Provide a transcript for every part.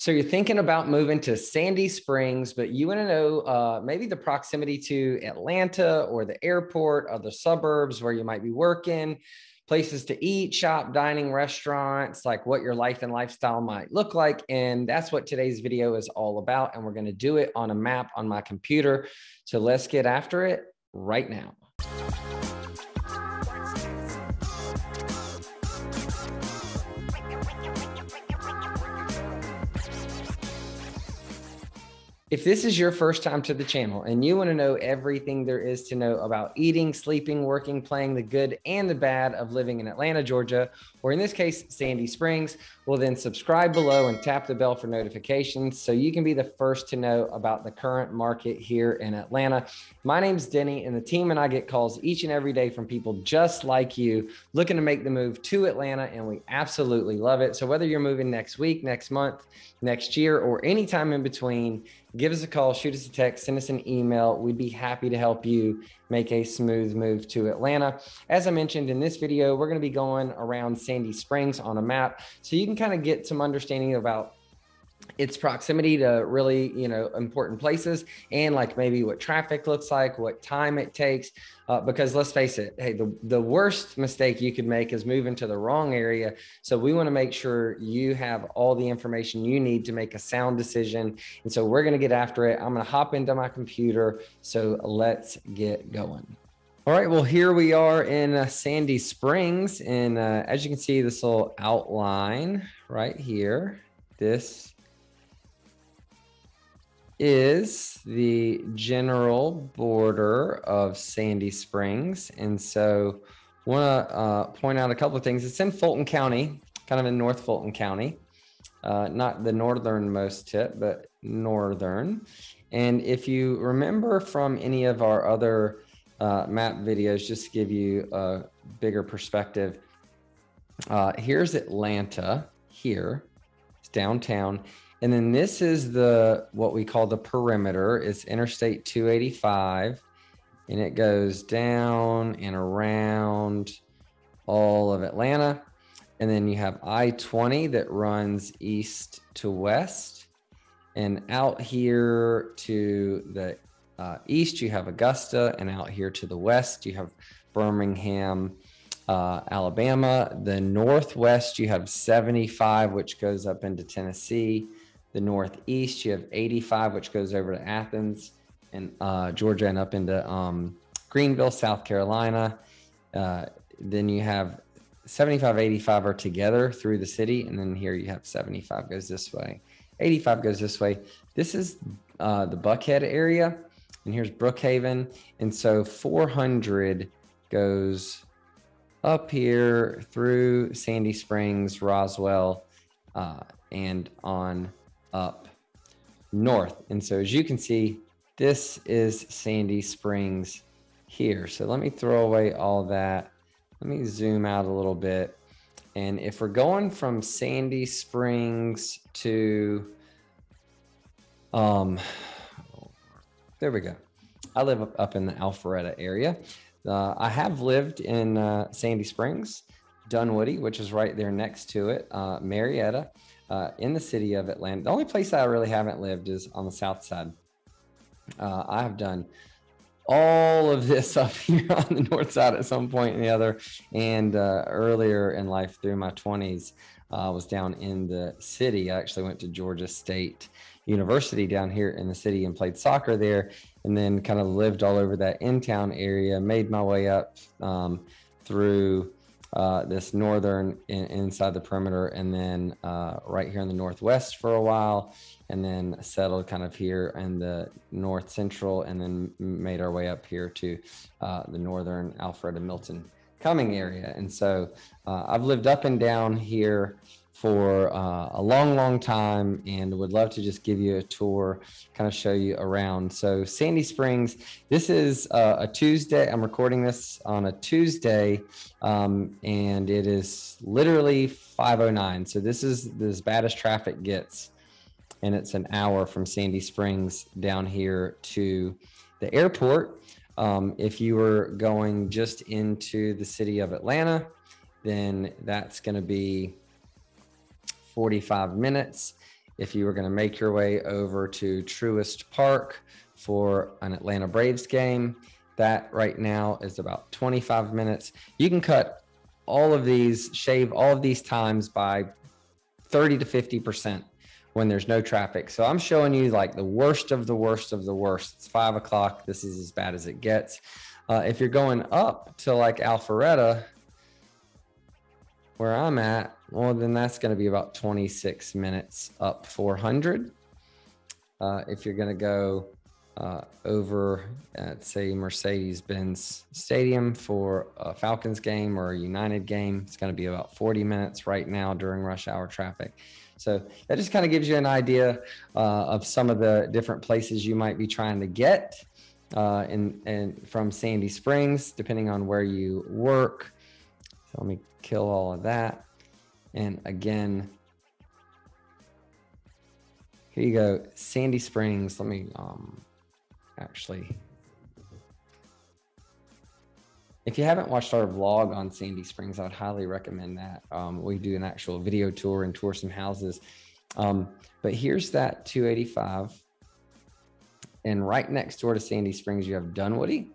So you're thinking about moving to Sandy Springs, but you want to know uh, maybe the proximity to Atlanta or the airport or the suburbs where you might be working, places to eat, shop, dining, restaurants, like what your life and lifestyle might look like. And that's what today's video is all about. And we're going to do it on a map on my computer. So let's get after it right now. If this is your first time to the channel and you want to know everything there is to know about eating, sleeping, working, playing the good and the bad of living in Atlanta, Georgia, or in this case, Sandy Springs, well, then subscribe below and tap the bell for notifications so you can be the first to know about the current market here in Atlanta. My name's Denny, and the team and I get calls each and every day from people just like you looking to make the move to Atlanta, and we absolutely love it. So, whether you're moving next week, next month, next year, or anytime in between, give us a call, shoot us a text, send us an email. We'd be happy to help you make a smooth move to Atlanta. As I mentioned in this video, we're going to be going around Sandy Springs on a map so you can kind of get some understanding about its proximity to really you know important places and like maybe what traffic looks like what time it takes uh, because let's face it hey the, the worst mistake you could make is moving to the wrong area. So we want to make sure you have all the information you need to make a sound decision. And so we're going to get after it. I'm going to hop into my computer. So let's get going. All right, well, here we are in uh, Sandy Springs. And uh, as you can see, this little outline right here, this is the general border of Sandy Springs. And so I want to uh, point out a couple of things. It's in Fulton County, kind of in North Fulton County, uh, not the northernmost tip, but northern. And if you remember from any of our other uh, map videos, just to give you a bigger perspective, uh, here's Atlanta here, it's downtown. And then this is the what we call the perimeter. It's Interstate 285, and it goes down and around all of Atlanta. And then you have I 20 that runs east to west. And out here to the uh, east, you have Augusta. And out here to the west, you have Birmingham, uh, Alabama. The northwest, you have 75, which goes up into Tennessee the northeast. You have 85, which goes over to Athens and uh, Georgia and up into um, Greenville, South Carolina. Uh, then you have 75, 85 are together through the city. And then here you have 75 goes this way, 85 goes this way. This is uh, the Buckhead area. And here's Brookhaven. And so 400 goes up here through Sandy Springs, Roswell, uh, and on up north. And so as you can see, this is Sandy Springs here. So let me throw away all that. Let me zoom out a little bit. And if we're going from Sandy Springs to, um, there we go. I live up in the Alpharetta area. Uh, I have lived in uh, Sandy Springs, Dunwoody, which is right there next to it, uh, Marietta, uh, in the city of Atlanta. The only place I really haven't lived is on the south side. Uh, I have done all of this up here on the north side at some point or the other. And uh, earlier in life, through my 20s, I was down in the city. I actually went to Georgia State University down here in the city and played soccer there. And then kind of lived all over that in town area, made my way up um, through uh, this northern in, inside the perimeter, and then uh, right here in the northwest for a while, and then settled kind of here in the north central, and then made our way up here to uh, the northern Alpharetta Milton Cumming area. And so uh, I've lived up and down here for uh, a long, long time and would love to just give you a tour, kind of show you around. So, Sandy Springs, this is uh, a Tuesday. I'm recording this on a Tuesday um, and it is literally 509. So, this is as bad as traffic gets. And it's an hour from Sandy Springs down here to the airport. Um, if you were going just into the city of Atlanta, then that's going to be 45 minutes. if you were going to make your way over to Truist Park for an Atlanta Braves game, that right now is about 25 minutes. You can cut all of these, shave all of these times by 30 to 50% when there's no traffic. So I'm showing you like the worst of the worst of the worst. It's five o'clock. This is as bad as it gets. Uh, if you're going up to like Alpharetta, where I'm at, well, then that's going to be about 26 minutes up 400. Uh, if you're going to go uh, over at, say, Mercedes Benz Stadium for a Falcons game or a United game, it's going to be about 40 minutes right now during rush hour traffic. So that just kind of gives you an idea uh, of some of the different places you might be trying to get uh, in, in from Sandy Springs, depending on where you work. So let me kill all of that. And again, here you go, Sandy Springs. Let me um, actually. If you haven't watched our vlog on Sandy Springs, I'd highly recommend that. Um, we do an actual video tour and tour some houses. Um, but here's that 285. And right next door to Sandy Springs, you have Dunwoody.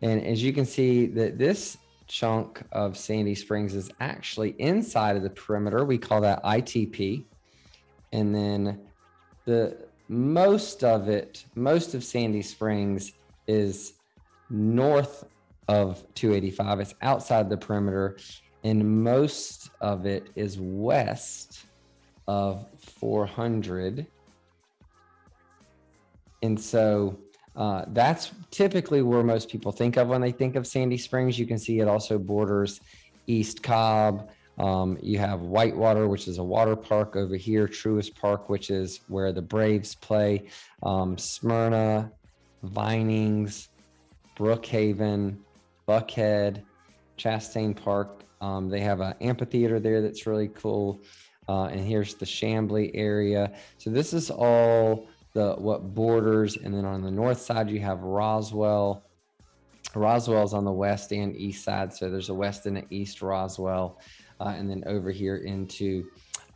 And as you can see that this chunk of Sandy Springs is actually inside of the perimeter. We call that ITP. And then the most of it, most of Sandy Springs is north of 285. It's outside the perimeter. And most of it is west of 400. And so uh, that's typically where most people think of when they think of Sandy Springs. You can see it also borders East Cobb. Um, you have Whitewater, which is a water park over here, Truist Park, which is where the Braves play, um, Smyrna, Vinings, Brookhaven, Buckhead, Chastain Park. Um, they have an amphitheater there that's really cool. Uh, and here's the Chamblee area. So this is all the what borders, and then on the north side you have Roswell. Roswell's on the west and east side, so there's a west and an east Roswell, uh, and then over here into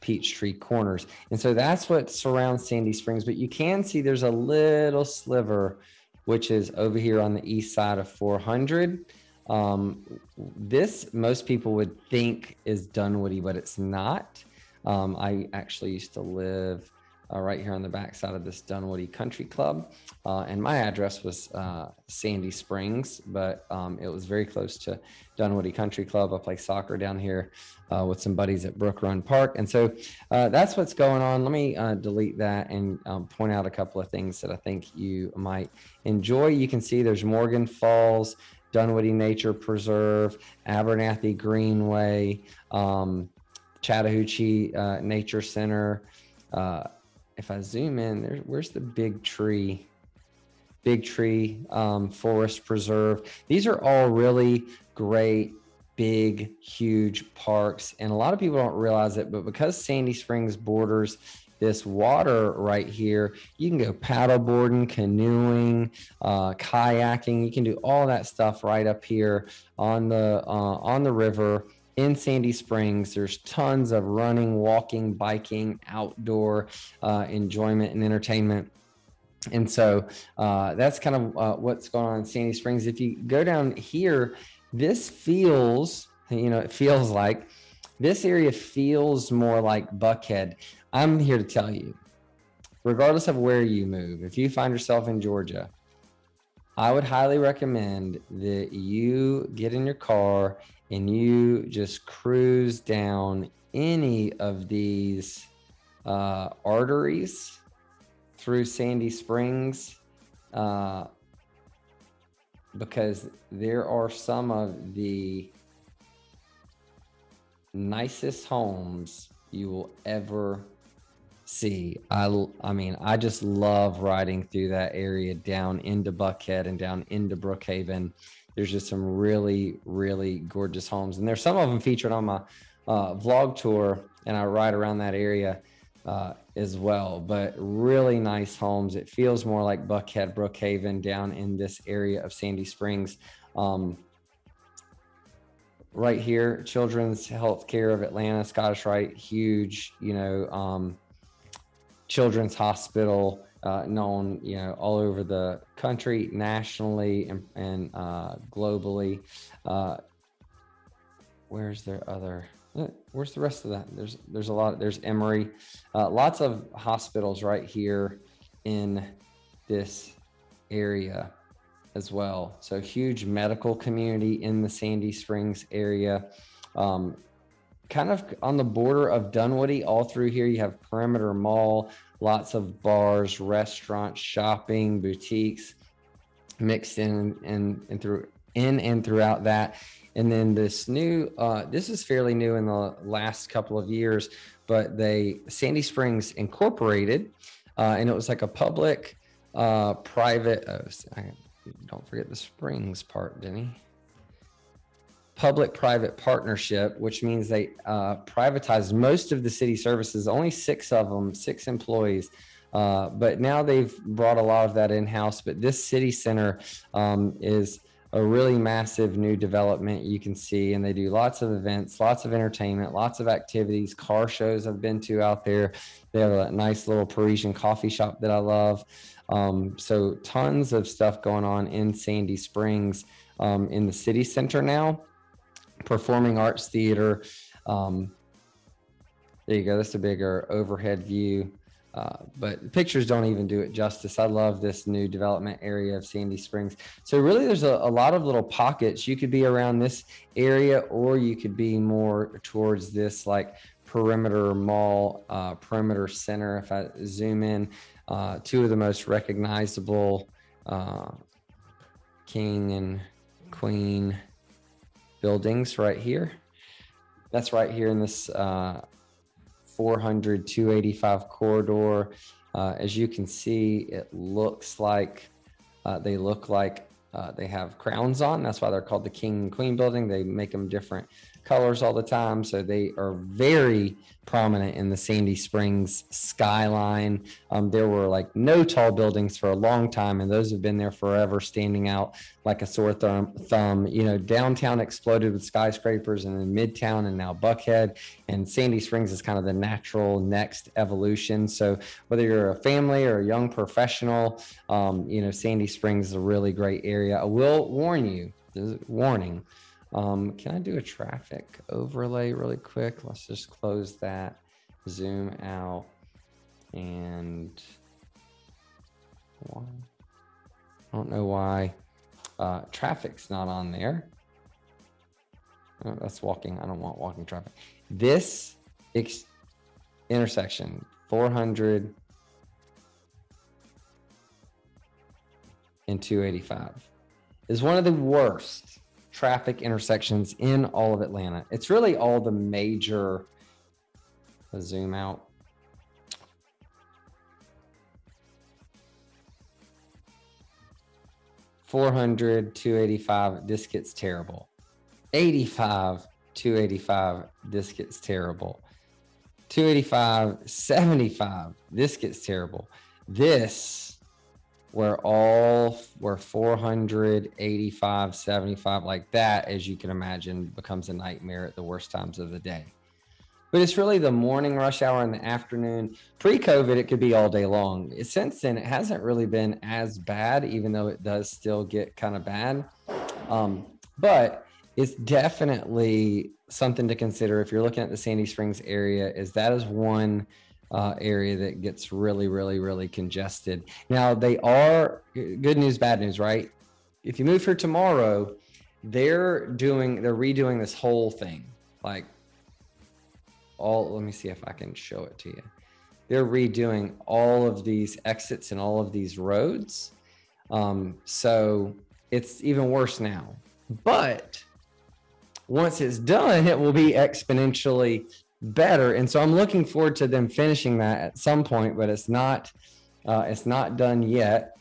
Peachtree Corners, and so that's what surrounds Sandy Springs. But you can see there's a little sliver, which is over here on the east side of 400. Um, this most people would think is Dunwoody, but it's not. Um, I actually used to live uh, right here on the back side of this Dunwoody Country Club. Uh, and my address was uh, Sandy Springs, but um, it was very close to Dunwoody Country Club. I play soccer down here uh, with some buddies at Brook Run Park. And so uh, that's what's going on. Let me uh, delete that and um, point out a couple of things that I think you might enjoy. You can see there's Morgan Falls, Dunwoody Nature Preserve, Abernathy Greenway, um, Chattahoochee Nature Center. Uh, if I zoom in, where's the big tree? Big tree um, forest preserve. These are all really great, big, huge parks. And a lot of people don't realize it, but because Sandy Springs borders this water right here, you can go paddleboarding, canoeing, uh, kayaking. You can do all that stuff right up here on the uh, on the river in Sandy Springs. There's tons of running, walking, biking, outdoor uh, enjoyment and entertainment. And so uh, that's kind of uh, what's going on in Sandy Springs. If you go down here, this feels, you know, it feels like this area feels more like Buckhead. I'm here to tell you, regardless of where you move, if you find yourself in Georgia, I would highly recommend that you get in your car and you just cruise down any of these uh, arteries through Sandy Springs, uh, because there are some of the nicest homes you will ever see. I, I mean, I just love riding through that area down into Buckhead and down into Brookhaven there's just some really, really gorgeous homes. And there's some of them featured on my uh, vlog tour, and I ride around that area uh, as well. But really nice homes. It feels more like Buckhead, Brookhaven down in this area of Sandy Springs. Um, right here, Children's Health Care of Atlanta, Scottish Rite, huge, you know, um, children's hospital, uh, known you know all over the country, nationally, and, and uh, globally. Uh, where's their other? uh, Where's the rest of that? There's there's a lot. There's Emory, uh, lots of hospitals right here in this area as well. So huge medical community in the Sandy Springs area. Um, kind of on the border of Dunwoody, all through here, you have Perimeter Mall, lots of bars, restaurants, shopping, boutiques mixed in and, and through in and throughout that. And then this new, uh, this is fairly new in the last couple of years, but they Sandy Springs Incorporated, uh, and it was like a public, uh, private. Oh, I, don't forget the Springs part, Denny public-private partnership, which means they uh, privatized most of the city services, only six of them, six employees. Uh, but now they've brought a lot of that in-house. But this city center um, is a really massive new development you can see, and they do lots of events, lots of entertainment, lots of activities, car shows I've been to out there. They have a nice little Parisian coffee shop that I love. Um, so tons of stuff going on in Sandy Springs um, in the city center now performing arts theater. Um, there you go. That's a bigger overhead view. Uh, but pictures don't even do it justice. I love this new development area of Sandy Springs. So really, there's a, a lot of little pockets. You could be around this area, or you could be more towards this like perimeter mall, uh, perimeter center. If I zoom in, uh, two of the most recognizable uh, king and queen buildings right here. That's right here in this uh, 400 285 corridor. Uh, as you can see, it looks like uh, they look like uh, they have crowns on. That's why they're called the King and Queen building. They make them different colors all the time. So they are very prominent in the Sandy Springs skyline. Um, there were like no tall buildings for a long time, and those have been there forever, standing out like a sore thumb. thumb. You know, downtown exploded with skyscrapers, and then Midtown, and now Buckhead, and Sandy Springs is kind of the natural next evolution. So whether you're a family or a young professional, um, you know, Sandy Springs is a really great area. I will warn you, warning um, can I do a traffic overlay really quick? Let's just close that, zoom out, and I don't know why uh, traffic's not on there. Oh, that's walking. I don't want walking traffic. This intersection, 400 and 285, is one of the worst traffic intersections in all of Atlanta. It's really all the major, let's zoom out. Four hundred, two eighty-five. This gets terrible. 85, 285. This gets terrible. 285, 75. This gets terrible. This where all where 485 75 like that as you can imagine becomes a nightmare at the worst times of the day. But it's really the morning rush hour and the afternoon. Pre-covid it could be all day long. Since then it hasn't really been as bad even though it does still get kind of bad. Um, but it's definitely something to consider if you're looking at the sandy springs area is that is one uh, area that gets really, really, really congested. Now, they are good news, bad news, right? If you move here tomorrow, they're doing, they're redoing this whole thing. Like, all, let me see if I can show it to you. They're redoing all of these exits and all of these roads. Um, so it's even worse now. But once it's done, it will be exponentially better. And so I'm looking forward to them finishing that at some point, but it's not uh, it's not done yet.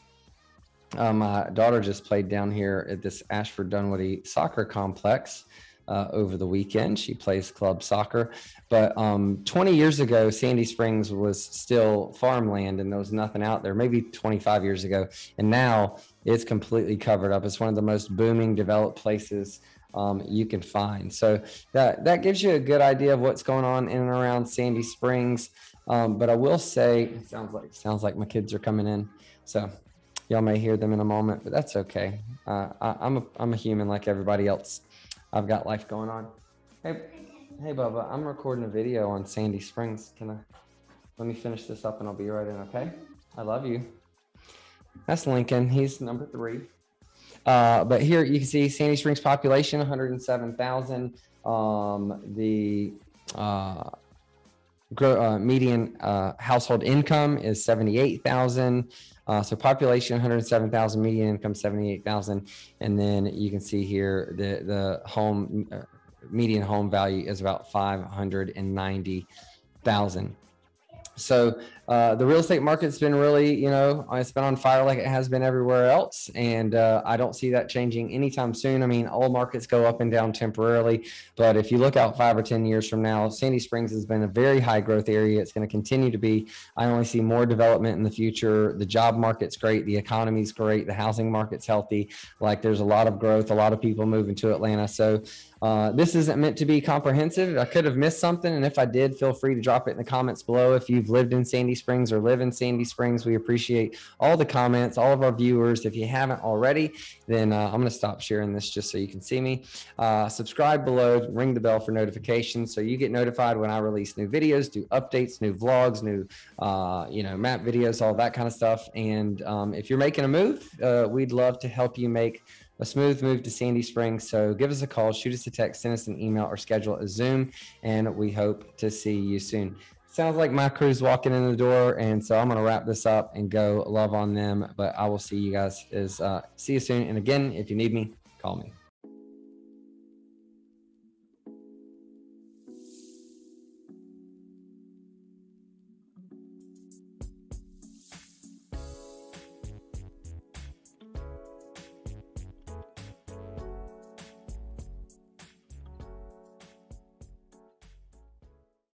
Uh, my daughter just played down here at this Ashford Dunwoody soccer complex uh, over the weekend. She plays club soccer. But um, 20 years ago, Sandy Springs was still farmland and there was nothing out there, maybe 25 years ago. And now it's completely covered up. It's one of the most booming, developed places um, you can find. So that that gives you a good idea of what's going on in and around Sandy Springs. Um, but I will say, it sounds like sounds like my kids are coming in, so y'all may hear them in a moment, but that's okay. Uh, I, I'm a I'm a human like everybody else. I've got life going on. Hey, hey, Bubba, I'm recording a video on Sandy Springs. Can I? Let me finish this up and I'll be right in. Okay. I love you. That's Lincoln. He's number three. Uh, but here you can see Sandy Springs population 107,000. Um, the uh, uh, median uh, household income is 78,000. Uh, so population 107,000, median income 78,000, and then you can see here the the home median home value is about 590,000. So uh, the real estate market's been really, you know, it's been on fire like it has been everywhere else, and uh, I don't see that changing anytime soon. I mean, all markets go up and down temporarily, but if you look out five or ten years from now, Sandy Springs has been a very high growth area. It's going to continue to be. I only see more development in the future. The job market's great, the economy's great, the housing market's healthy. Like there's a lot of growth, a lot of people moving to Atlanta. So uh, this isn't meant to be comprehensive. I could have missed something, and if I did, feel free to drop it in the comments below. If you've lived in Sandy Springs or live in Sandy Springs. We appreciate all the comments, all of our viewers. If you haven't already, then uh, I'm going to stop sharing this just so you can see me. Uh, subscribe below, ring the bell for notifications so you get notified when I release new videos, do updates, new vlogs, new uh, you know map videos, all that kind of stuff. And um, if you're making a move, uh, we'd love to help you make a smooth move to Sandy Springs. So give us a call, shoot us a text, send us an email, or schedule a Zoom, and we hope to see you soon sounds like my crew's walking in the door and so i'm going to wrap this up and go love on them but i will see you guys is uh, see you soon. And again if you need me call me